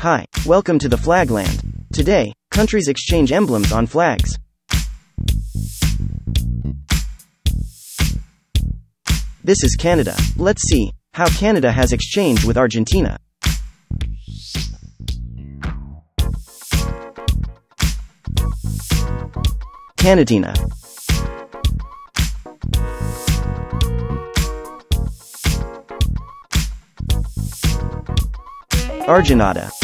Hi, welcome to the Flagland. Today, countries exchange emblems on flags. This is Canada. Let's see how Canada has exchanged with Argentina. Canadina. Argenata.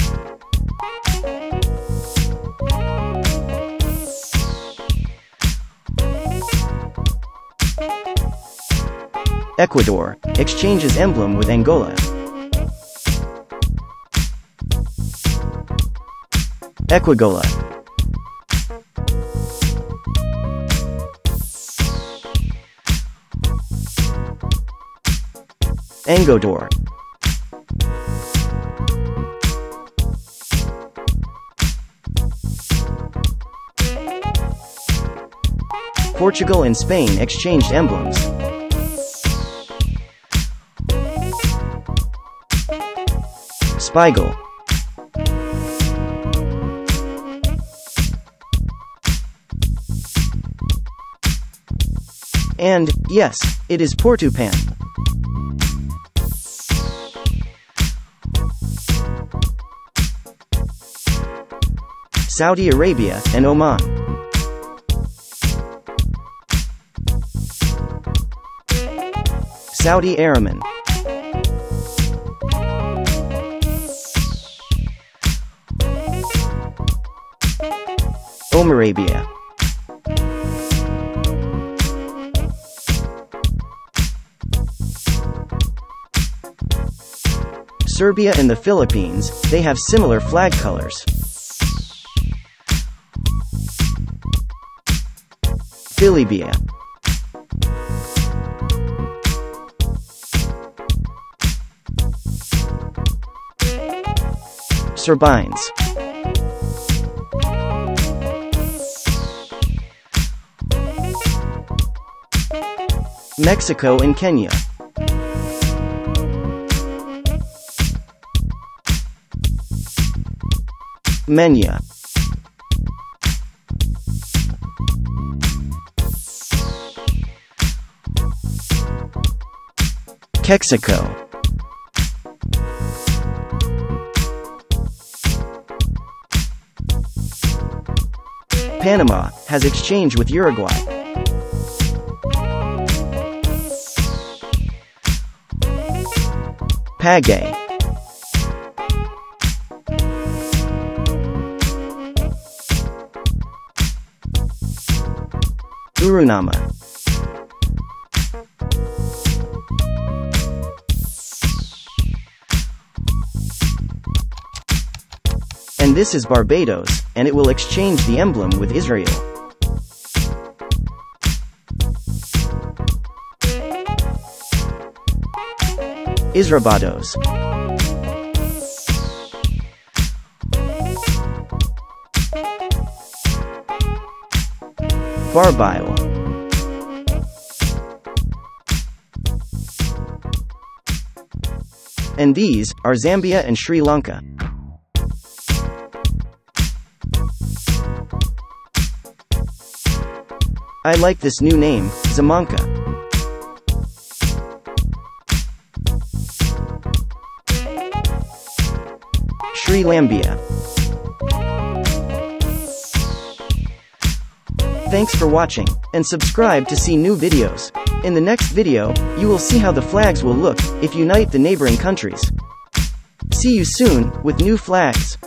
Ecuador exchanges emblem with Angola. Equigola. Angodor. Portugal and Spain exchanged emblems. Spiegel. And, yes, it is Portupan. Saudi Arabia and Oman. Saudi Omarabia. Serbia and the Philippines, they have similar flag colors. Philibia. Serbines. Mexico and Kenya. Menya. Kexico. Panama has exchange with Uruguay. Pagay. Urunama. And this is Barbados, and it will exchange the emblem with Israel. Israbados. Barbile. And these are Zambia and Sri Lanka. I like this new name, Zamanka. Sri Lambia. Thanks for watching, and subscribe to see new videos. In the next video, you will see how the flags will look if unite the neighboring countries. See you soon, with new flags.